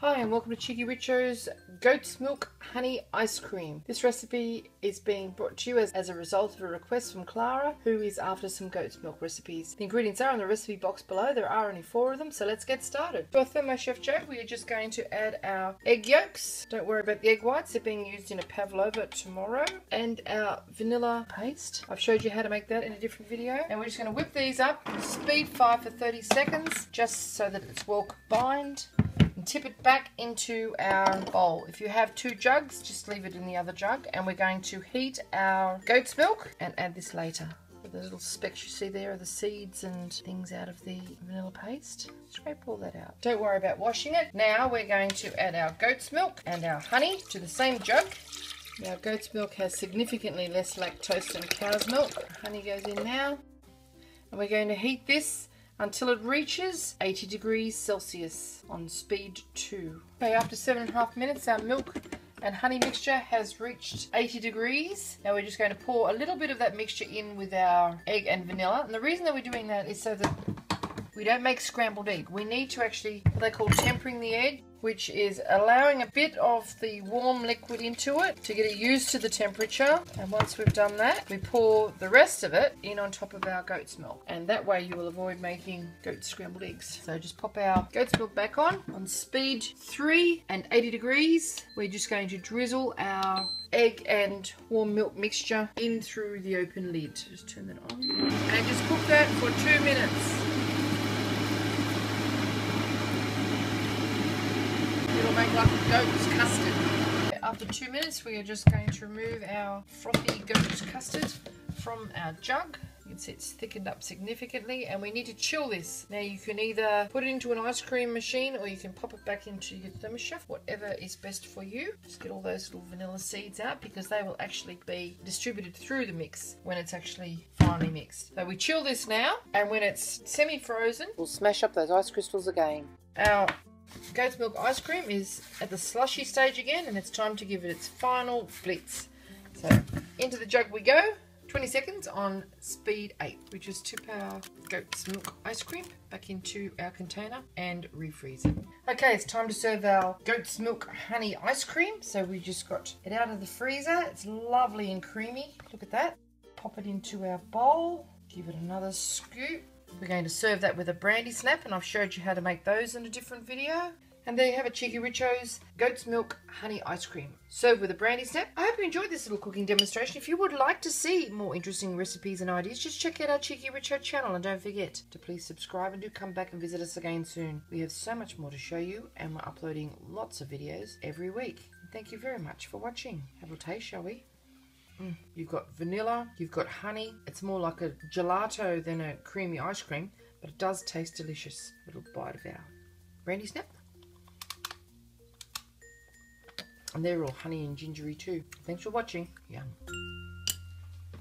Hi and welcome to Cheeky Richo's Goat's Milk Honey Ice Cream. This recipe is being brought to you as, as a result of a request from Klara who is after some goat's milk recipes. The ingredients are in the recipe box below. There are only four of them so let's get started. To our Thermo Chef Joe we are just going to add our egg yolks. Don't worry about the egg whites, they're being used in a pavlova tomorrow. And our vanilla paste. I've showed you how to make that in a different video. And we're just going to whip these up, speed 5 for 30 seconds just so that it's well combined and tip it back into our bowl. If you have two jugs, just leave it in the other jug. And we're going to heat our goat's milk and add this later. The little specks you see there are the seeds and things out of the vanilla paste. Scrape all that out. Don't worry about washing it. Now we're going to add our goat's milk and our honey to the same jug. Now goat's milk has significantly less lactose than cow's milk. Honey goes in now. And we're going to heat this until it reaches 80 degrees Celsius on speed 2. Okay, after seven and a half minutes, our milk and honey mixture has reached 80 degrees. Now we're just going to pour a little bit of that mixture in with our egg and vanilla. And the reason that we're doing that is so that we don't make scrambled egg. We need to actually, what they call tempering the egg which is allowing a bit of the warm liquid into it to get it used to the temperature. And once we've done that, we pour the rest of it in on top of our goat's milk. And that way you will avoid making goat scrambled eggs. So just pop our goat's milk back on, on speed 3 and 80 degrees. We're just going to drizzle our egg and warm milk mixture in through the open lid. Just turn that on. And just cook that for two minutes. Make like goat's custard. After two minutes, we are just going to remove our frothy goat's custard from our jug. You can see it's thickened up significantly and we need to chill this. Now you can either put it into an ice cream machine or you can pop it back into your thermostat, whatever is best for you. Just get all those little vanilla seeds out because they will actually be distributed through the mix when it's actually finely mixed. So we chill this now and when it's semi-frozen, we'll smash up those ice crystals again. Our Goat's milk ice cream is at the slushy stage again and it's time to give it its final blitz. So into the jug we go. 20 seconds on speed 8. We just tip our goat's milk ice cream back into our container and refreeze it. Okay, it's time to serve our goat's milk honey ice cream. So we just got it out of the freezer. It's lovely and creamy. Look at that. Pop it into our bowl. Give it another scoop. We're going to serve that with a brandy snap and I've showed you how to make those in a different video. And there you have it, Cheeky Richo's Goat's Milk Honey Ice Cream. Served with a brandy snap. I hope you enjoyed this little cooking demonstration. If you would like to see more interesting recipes and ideas, just check out our Cheeky Richo channel and don't forget to please subscribe and do come back and visit us again soon. We have so much more to show you and we're uploading lots of videos every week. Thank you very much for watching. Have a taste, shall we? Mm. You've got vanilla, you've got honey. It's more like a gelato than a creamy ice cream, but it does taste delicious. Little bite of our brandy snap. And they're all honey and gingery too. Thanks for watching. Yum.